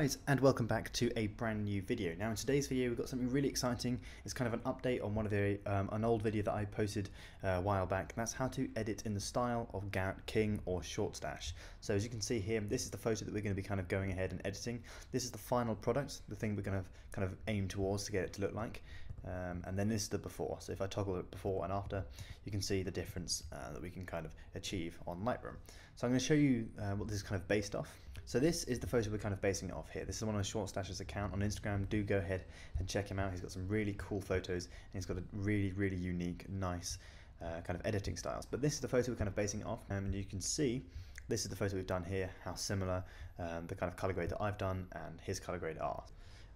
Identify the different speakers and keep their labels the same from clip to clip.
Speaker 1: guys and welcome back to a brand new video. Now in today's video we've got something really exciting. It's kind of an update on one of the um, an old video that I posted uh, a while back. That's how to edit in the style of Garrett King or Shortstache. So as you can see here, this is the photo that we're going to be kind of going ahead and editing. This is the final product, the thing we're going to kind of aim towards to get it to look like. Um, and then this is the before. So if I toggle it before and after, you can see the difference uh, that we can kind of achieve on Lightroom. So I'm going to show you uh, what this is kind of based off. So this is the photo we're kind of basing it off here. This is one of Shortstache's account on Instagram. Do go ahead and check him out. He's got some really cool photos and he's got a really, really unique, nice uh, kind of editing styles. But this is the photo we're kind of basing it off um, and you can see this is the photo we've done here, how similar um, the kind of color grade that I've done and his color grade are.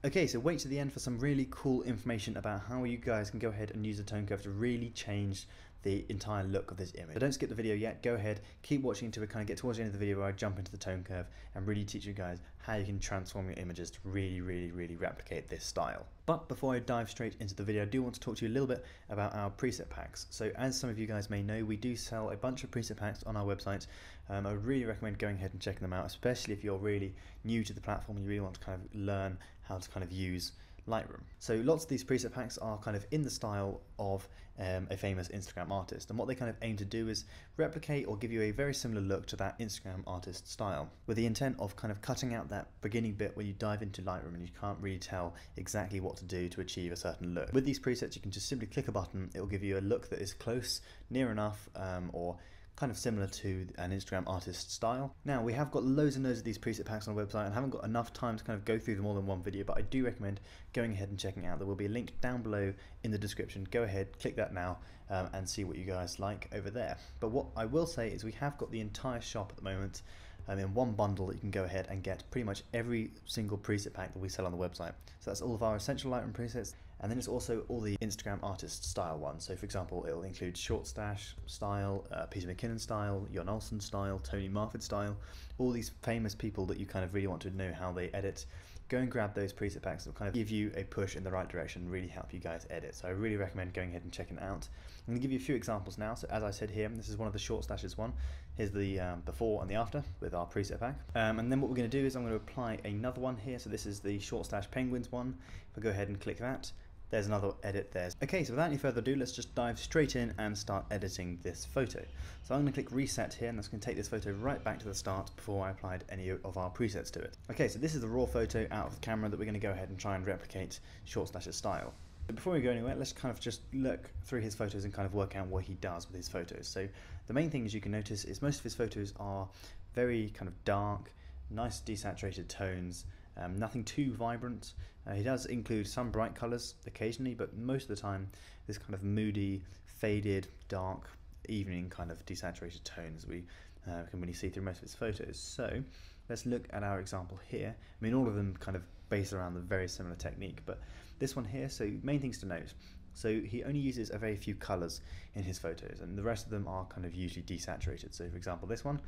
Speaker 1: Okay, so wait to the end for some really cool information about how you guys can go ahead and use the tone curve to really change the entire look of this image. So don't skip the video yet, go ahead, keep watching until we kind of get towards the end of the video where I jump into the tone curve and really teach you guys how you can transform your images to really, really, really replicate this style. But before I dive straight into the video, I do want to talk to you a little bit about our preset packs. So as some of you guys may know, we do sell a bunch of preset packs on our website. Um, I would really recommend going ahead and checking them out, especially if you're really new to the platform and you really want to kind of learn how to kind of use Lightroom. So lots of these preset packs are kind of in the style of um, a famous Instagram artist and what they kind of aim to do is replicate or give you a very similar look to that Instagram artist style with the intent of kind of cutting out that beginning bit where you dive into Lightroom and you can't really tell exactly what to do to achieve a certain look. With these presets you can just simply click a button, it will give you a look that is close, near enough um, or kind of similar to an Instagram artist style. Now we have got loads and loads of these preset packs on the website and haven't got enough time to kind of go through them all in one video but I do recommend going ahead and checking out. There will be a link down below in the description. Go ahead, click that now um, and see what you guys like over there. But what I will say is we have got the entire shop at the moment um, in one bundle that you can go ahead and get pretty much every single preset pack that we sell on the website. So that's all of our essential Lightroom presets and then it's also all the Instagram artist style ones. So for example, it'll include Shortstache style, uh, Peter McKinnon style, Jon Olsen style, Tony Marford style, all these famous people that you kind of really want to know how they edit go and grab those preset packs. It'll kind of give you a push in the right direction, and really help you guys edit. So I really recommend going ahead and checking it out. I'm going to give you a few examples now. So as I said here, this is one of the Shortstache's one. Here's the um, before and the after with our preset pack. Um, and then what we're going to do is I'm going to apply another one here. So this is the Shortstache penguins one. If I go ahead and click that, there's another edit there. Okay, so without any further ado, let's just dive straight in and start editing this photo. So I'm going to click reset here and that's going to take this photo right back to the start before I applied any of our presets to it. Okay, so this is the raw photo out of the camera that we're going to go ahead and try and replicate Shortstache's style. Before we go anywhere, let's kind of just look through his photos and kind of work out what he does with his photos. So the main thing things you can notice is most of his photos are very kind of dark, nice desaturated tones, um, nothing too vibrant. Uh, he does include some bright colours occasionally, but most of the time, this kind of moody, faded, dark, evening kind of desaturated tones we uh, can really see through most of his photos. So let's look at our example here. I mean, all of them kind of based around the very similar technique, but this one here, so main things to note. So he only uses a very few colours in his photos, and the rest of them are kind of usually desaturated. So for example, this one,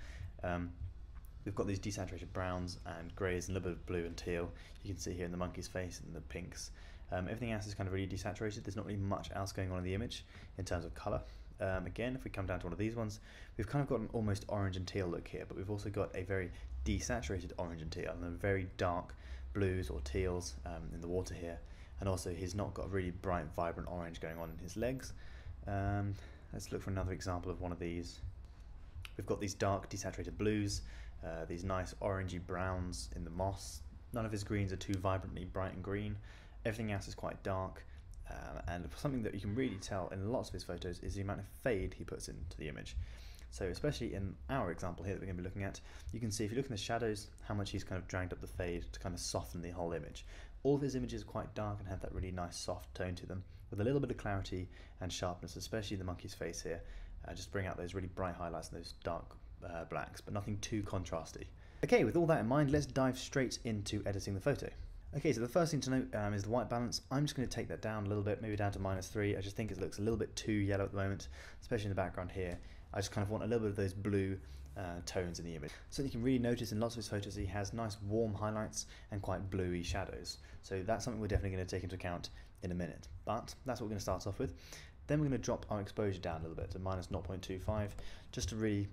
Speaker 1: um, we've got these desaturated browns and greys and a little bit of blue and teal. You can see here in the monkey's face and the pinks. Um, everything else is kind of really desaturated. There's not really much else going on in the image in terms of colour. Um, again, if we come down to one of these ones, we've kind of got an almost orange and teal look here, but we've also got a very desaturated orange and teal and very dark blues or teals um, in the water here. And also he's not got a really bright, vibrant orange going on in his legs. Um, let's look for another example of one of these. We've got these dark desaturated blues, uh, these nice orangey browns in the moss. None of his greens are too vibrantly bright and green. Everything else is quite dark. Um, and something that you can really tell in lots of his photos is the amount of fade he puts into the image. So especially in our example here that we're going to be looking at, you can see if you look in the shadows how much he's kind of dragged up the fade to kind of soften the whole image. All of his images are quite dark and have that really nice soft tone to them with a little bit of clarity and sharpness, especially the monkey's face here. Uh, just bring out those really bright highlights and those dark uh, blacks, but nothing too contrasty. Okay, with all that in mind, let's dive straight into editing the photo. Okay, so the first thing to note um, is the white balance. I'm just going to take that down a little bit, maybe down to minus 3. I just think it looks a little bit too yellow at the moment, especially in the background here. I just kind of want a little bit of those blue uh, tones in the image. So you can really notice in lots of his photos he has nice warm highlights and quite bluey shadows. So that's something we're definitely going to take into account in a minute. But that's what we're going to start off with. Then we're going to drop our exposure down a little bit to minus 0.25 just to really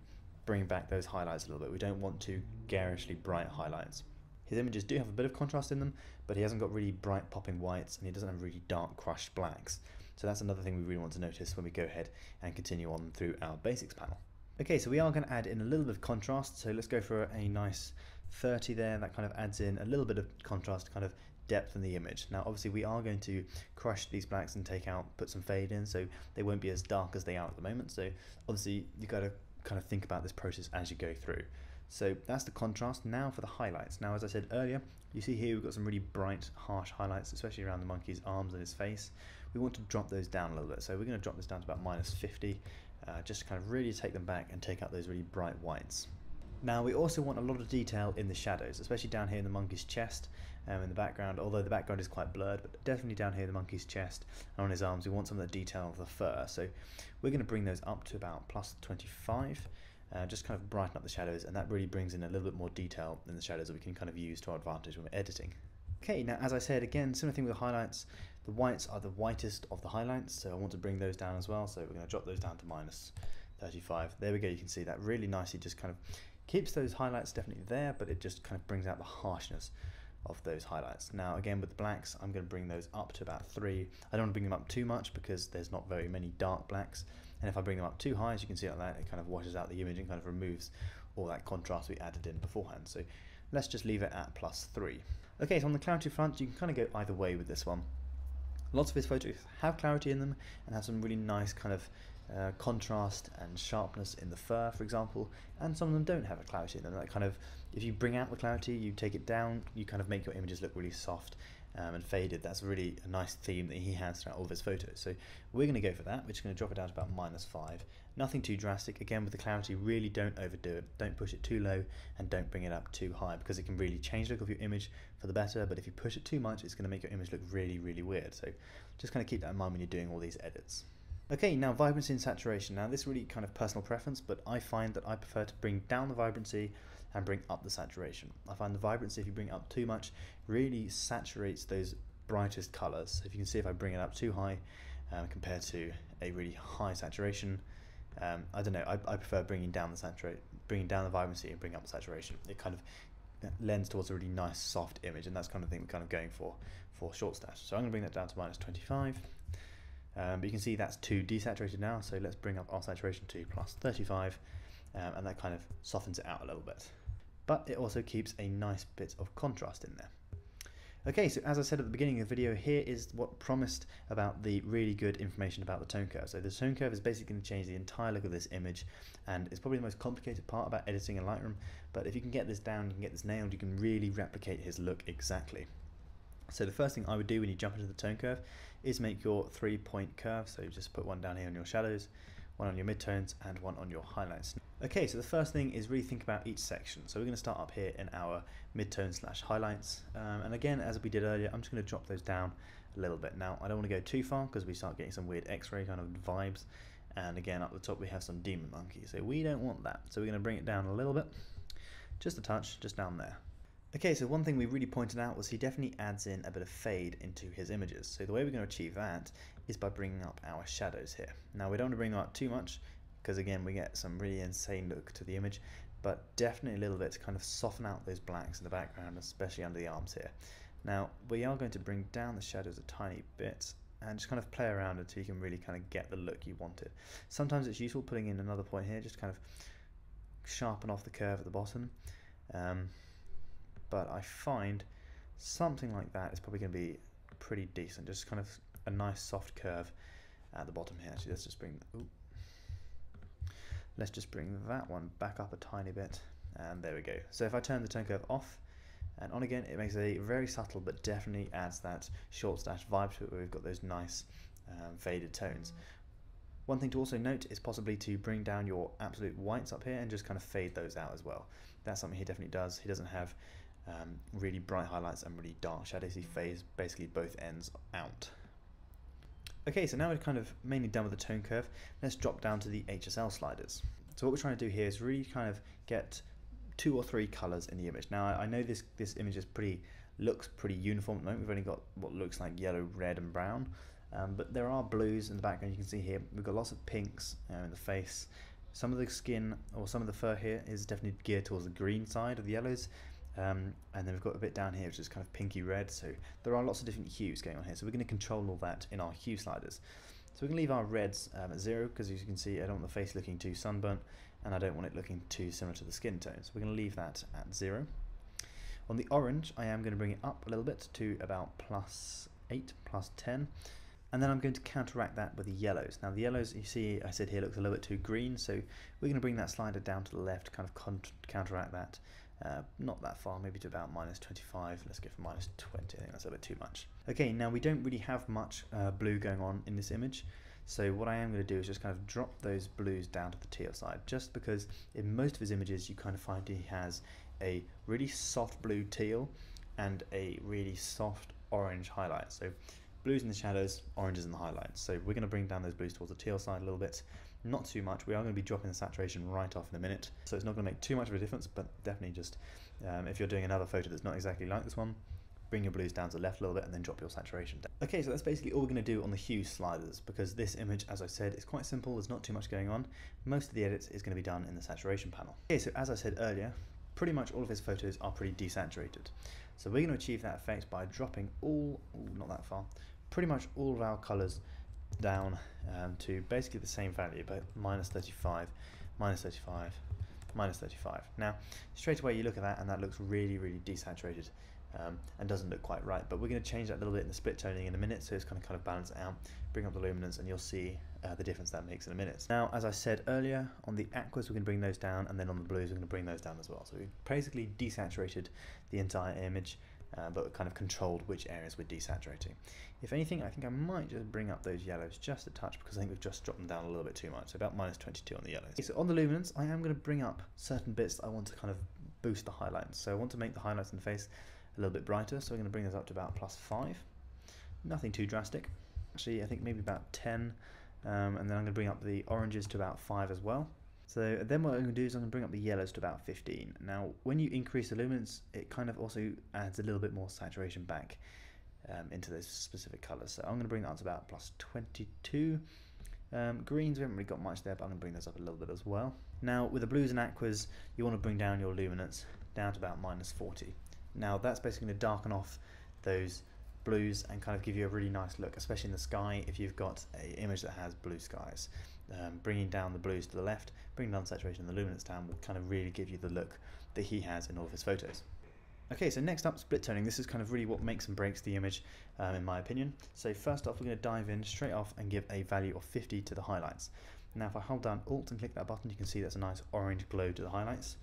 Speaker 1: bring back those highlights a little bit. We don't want too garishly bright highlights. his images do have a bit of contrast in them, but he hasn't got really bright popping whites and he doesn't have really dark crushed blacks. So that's another thing we really want to notice when we go ahead and continue on through our basics panel. Okay, so we are going to add in a little bit of contrast. So let's go for a nice 30 there. That kind of adds in a little bit of contrast, kind of depth in the image. Now obviously we are going to crush these blacks and take out, put some fade in so they won't be as dark as they are at the moment. So obviously you've got to kind of think about this process as you go through. So that's the contrast. Now for the highlights. Now as I said earlier, you see here we've got some really bright, harsh highlights, especially around the monkey's arms and his face. We want to drop those down a little bit. So we're going to drop this down to about minus 50, uh, just to kind of really take them back and take out those really bright whites. Now we also want a lot of detail in the shadows, especially down here in the monkey's chest um, in the background, although the background is quite blurred, but definitely down here in the monkey's chest and on his arms we want some of the detail of the fur. So we're going to bring those up to about plus 25, uh, just kind of brighten up the shadows and that really brings in a little bit more detail in the shadows that we can kind of use to our advantage when we're editing. Okay, now as I said again, similar thing with the highlights, the whites are the whitest of the highlights, so I want to bring those down as well, so we're going to drop those down to minus 35. There we go, you can see that really nicely just kind of keeps those highlights definitely there, but it just kind of brings out the harshness of those highlights. Now again with the blacks, I'm going to bring those up to about three. I don't want to bring them up too much because there's not very many dark blacks. And if I bring them up too high, as you can see like that, it kind of washes out the image and kind of removes all that contrast we added in beforehand. So let's just leave it at plus three. Okay, so on the clarity front, you can kind of go either way with this one. Lots of his photos have clarity in them and have some really nice kind of uh, contrast and sharpness in the fur, for example, and some of them don't have a clarity in them. That kind of, if you bring out the clarity, you take it down, you kind of make your images look really soft um, and faded. That's really a nice theme that he has throughout all of his photos. So we're going to go for that. We're just going to drop it down about minus five. Nothing too drastic. Again, with the clarity, really don't overdo it. Don't push it too low and don't bring it up too high because it can really change the look of your image for the better. But if you push it too much, it's going to make your image look really, really weird. So just kind of keep that in mind when you're doing all these edits. Okay, now vibrancy and saturation. Now this really kind of personal preference, but I find that I prefer to bring down the vibrancy and bring up the saturation. I find the vibrancy, if you bring up too much, really saturates those brightest colors. So if you can see if I bring it up too high um, compared to a really high saturation, um, I don't know, I, I, prefer bringing down the saturate, bringing down the vibrancy and bringing up the saturation. It kind of lends towards a really nice soft image and that's kind of thing we're kind of going for for Shortstache. So I'm going to bring that down to minus 25 um, but you can see that's too desaturated now, so let's bring up our saturation to plus 35, um, and that kind of softens it out a little bit. But it also keeps a nice bit of contrast in there. Okay, so as I said at the beginning of the video, here is what promised about the really good information about the tone curve. So the tone curve is basically going to change the entire look of this image, and it's probably the most complicated part about editing in Lightroom, but if you can get this down, you can get this nailed, you can really replicate his look exactly. So the first thing I would do when you jump into the tone curve is make your three point curve. So you just put one down here on your shadows, one on your midtones and one on your highlights. Okay, so the first thing is really think about each section. So we're going to start up here in our midtone slash highlights. Um, and again, as we did earlier, I'm just going to drop those down a little bit. Now, I don't want to go too far because we start getting some weird x-ray kind of vibes. And again, up the top we have some demon monkey. So we don't want that. So we're going to bring it down a little bit, just a touch, just down there. Okay, so one thing we really pointed out was he definitely adds in a bit of fade into his images. So the way we're going to achieve that is by bringing up our shadows here. Now we don't want to bring them up too much because again we get some really insane look to the image, but definitely a little bit to kind of soften out those blacks in the background, especially under the arms here. Now we are going to bring down the shadows a tiny bit and just kind of play around until you can really kind of get the look you wanted. Sometimes it's useful putting in another point here, just kind of sharpen off the curve at the bottom. Um, but I find something like that is probably going to be pretty decent. Just kind of a nice soft curve at the bottom here. Actually, let's just bring ooh, let's just bring that one back up a tiny bit, and there we go. So if I turn the tone curve off and on again, it makes a very subtle but definitely adds that Shortstache vibe to it where we've got those nice um, faded tones. One thing to also note is possibly to bring down your absolute whites up here and just kind of fade those out as well. That's something he definitely does. He doesn't have um, really bright highlights and really dark shadows. He fades basically both ends out. Okay, so now we're kind of mainly done with the tone curve. Let's drop down to the HSL sliders. So what we're trying to do here is really kind of get two or three colors in the image. Now I know this this image is pretty looks pretty uniform at the moment. We've only got what looks like yellow, red, and brown, um, but there are blues in the background. You can see here we've got lots of pinks uh, in the face. Some of the skin or some of the fur here is definitely geared towards the green side of the yellows, Um, and then we've got a bit down here which is kind of pinky red. So there are lots of different hues going on here. So we're going to control all that in our hue sliders. So we can leave our reds um, at zero because as you can see I don't want the face looking too sunburnt and I don't want it looking too similar to the skin tone. So we're going to leave that at zero. On the orange I am going to bring it up a little bit to about plus 8, plus 10 and then I'm going to counteract that with the yellows. Now the yellows you see I said here looks a little bit too green so we're going to bring that slider down to the left kind of counteract that uh, not that far, maybe to about minus 25. Let's go for minus 20. I think that's a bit too much. Okay, now we don't really have much uh, blue going on in this image. So what I am going to do is just kind of drop those blues down to the teal side, just because in most of his images you kind of find he has a really soft blue teal and a really soft orange highlight. So blues in the shadows, oranges in the highlights. So we're going to bring down those blues towards the teal side a little bit. Not too much. We are going to be dropping the saturation right off in a minute. So it's not going to make too much of a difference, but definitely just um, if you're doing another photo that's not exactly like this one, bring your blues down to the left a little bit and then drop your saturation down. Okay, so that's basically all we're going to do on the hue sliders because this image, as I said, is quite simple. There's not too much going on. Most of the edits is going to be done in the saturation panel. Okay, so as I said earlier, pretty much all of his photos are pretty desaturated. So we're going to achieve that effect by dropping all, ooh, not that far, pretty much all of our colors down um, to basically the same value, but minus 35, minus 35, minus 35. Now, straight away you look at that and that looks really, really desaturated um, and doesn't look quite right. But we're going to change that a little bit in the split toning in a minute, so it's to kind of balance out, bring up the luminance, and you'll see uh, the difference that makes in a minute. Now, as I said earlier, on the aquas we're going to bring those down, and then on the blues we're going to bring those down as well. So we've basically desaturated the entire image uh, but kind of controlled which areas we're desaturating. If anything, I think I might just bring up those yellows just a touch because I think we've just dropped them down a little bit too much, so about minus 22 on the yellows. Okay, so on the luminance, I am going to bring up certain bits I want to kind of boost the highlights. So I want to make the highlights in the face a little bit brighter, so we're going to bring those up to about plus 5. Nothing too drastic. Actually, I think maybe about 10, um, and then I'm going to bring up the oranges to about 5 as well. So then what I'm going to do is I'm going to bring up the yellows to about 15. Now when you increase the luminance it kind of also adds a little bit more saturation back um, into those specific colours. So I'm going to bring that up to about plus 22. Um, greens, we haven't really got much there, but I'm going to bring those up a little bit as well. Now, with the blues and aquas, you want to bring down your luminance down to about minus 40. Now, that's basically going to darken off those blues and kind of give you a really nice look, especially in the sky if you've got an image that has blue skies. Um, bringing down the blues to the left, bringing down saturation and the luminance down will kind of really give you the look that he has in all of his photos. Okay, so next up, split toning. This is kind of really what makes and breaks the image, um, in my opinion. So first off, we're going to dive in straight off and give a value of 50 to the highlights. Now if I hold down Alt and click that button, you can see there's a nice orange glow to the highlights.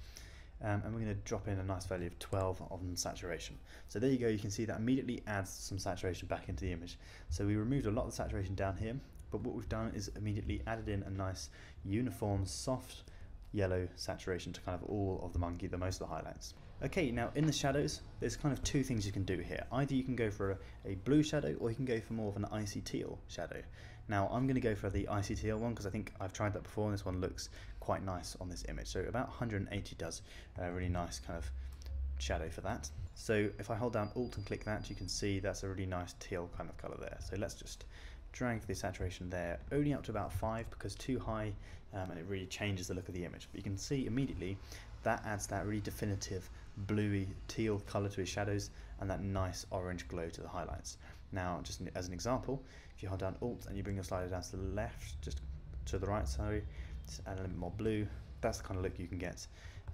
Speaker 1: Um, and we're going to drop in a nice value of 12 on saturation. So there you go, you can see that immediately adds some saturation back into the image. So we removed a lot of the saturation down here, but what we've done is immediately added in a nice uniform soft yellow saturation to kind of all of the monkey, the most of the highlights. Okay, now in the shadows, there's kind of two things you can do here. Either you can go for a, a blue shadow or you can go for more of an icy teal shadow. Now I'm going to go for the icy teal one because I think I've tried that before and this one looks quite nice on this image. So about 180 does a really nice kind of shadow for that. So if I hold down Alt and click that, you can see that's a really nice teal kind of colour there. So let's just drag the saturation there only up to about 5 because too high um, and it really changes the look of the image. But you can see immediately that adds that really definitive bluey teal colour to his shadows and that nice orange glow to the highlights. Now just as an example, if you hold down Alt and you bring your slider down to the left, just to the right, sorry, add a little bit more blue, that's the kind of look you can get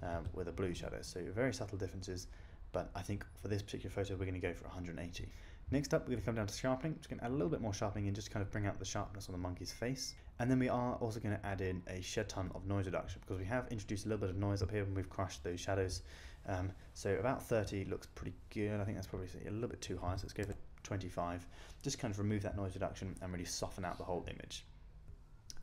Speaker 1: um, with a blue shadow. So very subtle differences, but I think for this particular photo we're going to go for 180. Next up, we're going to come down to sharpening. Just going to add a little bit more sharpening and just kind of bring out the sharpness on the monkey's face. And then we are also going to add in a shed ton of noise reduction because we have introduced a little bit of noise up here when we've crushed those shadows. Um, so about 30 looks pretty good. I think that's probably a little bit too high, so let's go for 25. Just kind of remove that noise reduction and really soften out the whole image.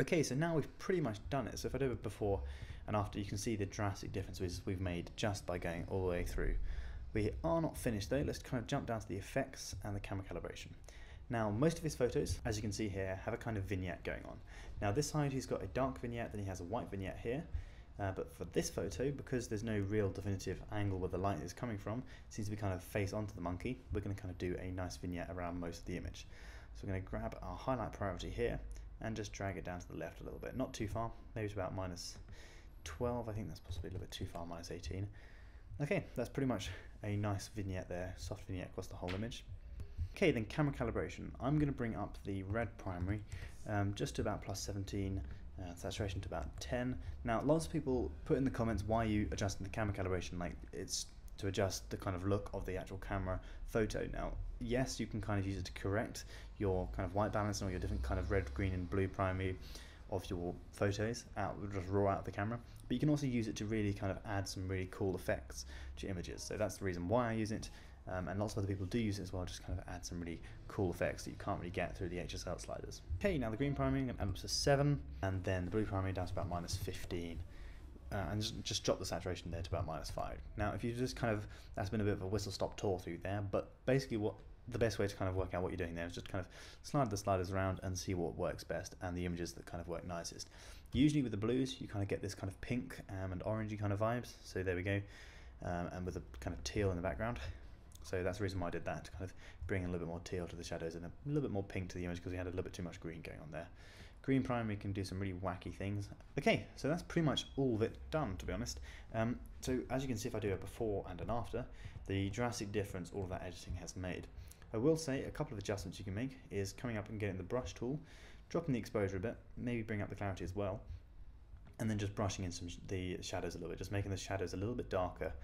Speaker 1: Okay, so now we've pretty much done it. So if I do it before and after, you can see the drastic differences we've made just by going all the way through. We are not finished though, let's kind of jump down to the effects and the camera calibration. Now, most of his photos, as you can see here, have a kind of vignette going on. Now, this side he's got a dark vignette, then he has a white vignette here. Uh, but for this photo, because there's no real definitive angle where the light is coming from, seems to be kind of face onto the monkey, we're going to kind of do a nice vignette around most of the image. So we're going to grab our highlight priority here and just drag it down to the left a little bit. Not too far, maybe to about minus 12, I think that's possibly a little bit too far, minus 18 Okay, that's pretty much a nice vignette there, soft vignette across the whole image. Okay, then camera calibration. I'm going to bring up the red primary um, just to about plus 17, uh, saturation to about 10. Now, lots of people put in the comments why you adjusting the camera calibration, like it's to adjust the kind of look of the actual camera photo. Now, yes, you can kind of use it to correct your kind of white balance and all your different kind of red, green, and blue primary of your photos out, just raw out of the camera. But you can also use it to really kind of add some really cool effects to images. So that's the reason why I use it. Um, and lots of other people do use it as well, just kind of add some really cool effects that you can't really get through the HSL sliders. Okay, now the green primary, I'm up to 7, and then the blue primary down to about minus 15 uh, and just, just drop the saturation there to about minus 5. Now if you just kind of, that's been a bit of a whistle stop tour through there, but basically what the best way to kind of work out what you're doing there is just kind of slide the sliders around and see what works best and the images that kind of work nicest. Usually with the blues you kind of get this kind of pink um, and orangey kind of vibes, so there we go, um, and with a kind of teal in the background. So that's the reason why I did that, to kind of bring a little bit more teal to the shadows and a little bit more pink to the image because we had a little bit too much green going on there. Green primary can do some really wacky things. Okay, so that's pretty much all of it done, to be honest. Um, so as you can see, if I do a before and an after, the drastic difference all of that editing has made. I will say a couple of adjustments you can make is coming up and getting the brush tool, dropping the exposure a bit, maybe bring up the clarity as well, and then just brushing in some sh the shadows a little bit, just making the shadows a little bit darker,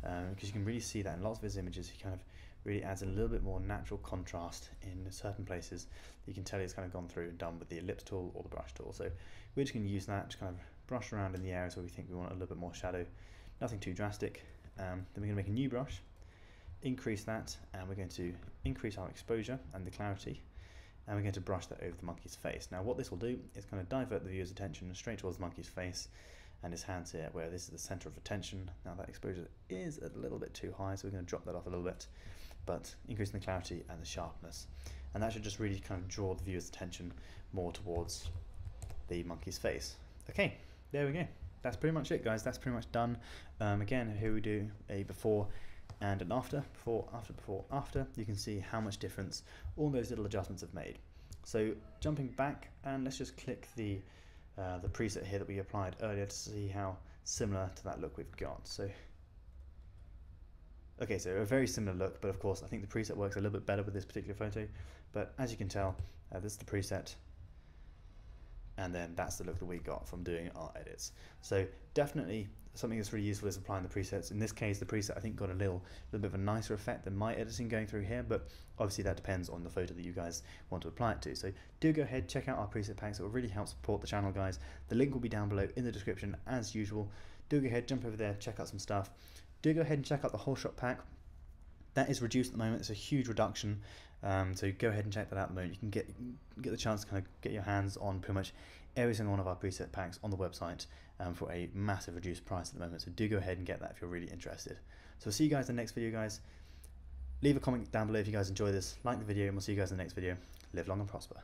Speaker 1: because um, you can really see that in lots of his images. He kind of really adds a little bit more natural contrast in certain places. You can tell it's kind of gone through and done with the ellipse tool or the brush tool. So we're just going to use that to kind of brush around in the areas where we think we want a little bit more shadow. Nothing too drastic. Um, then we're going to make a new brush, increase that, and we're going to increase our exposure and the clarity. And we're going to brush that over the monkey's face. Now what this will do is kind of divert the viewer's attention straight towards the monkey's face and his hands here, where this is the center of attention. Now that exposure is a little bit too high, so we're going to drop that off a little bit but increasing the clarity and the sharpness. And that should just really kind of draw the viewer's attention more towards the monkey's face. Okay, there we go. That's pretty much it, guys. That's pretty much done. Um, again, here we do a before and an after. Before, after, before, after. You can see how much difference all those little adjustments have made. So jumping back, and let's just click the uh, the preset here that we applied earlier to see how similar to that look we've got. So Okay, so a very similar look, but of course I think the preset works a little bit better with this particular photo. But as you can tell, uh, this is the preset, and then that's the look that we got from doing our edits. So definitely something that's really useful is applying the presets. In this case, the preset I think got a little, little bit of a nicer effect than my editing going through here, but obviously that depends on the photo that you guys want to apply it to. So do go ahead, check out our preset packs. It will really help support the channel, guys. The link will be down below in the description as usual. Do go ahead, jump over there, check out some stuff do go ahead and check out the whole shot pack. That is reduced at the moment. It's a huge reduction. Um, so go ahead and check that out at the moment. You can get get the chance to kind of get your hands on pretty much every single one of our preset packs on the website um, for a massive reduced price at the moment. So do go ahead and get that if you're really interested. So see you guys in the next video, guys. Leave a comment down below if you guys enjoy this. Like the video, and we'll see you guys in the next video. Live long and prosper.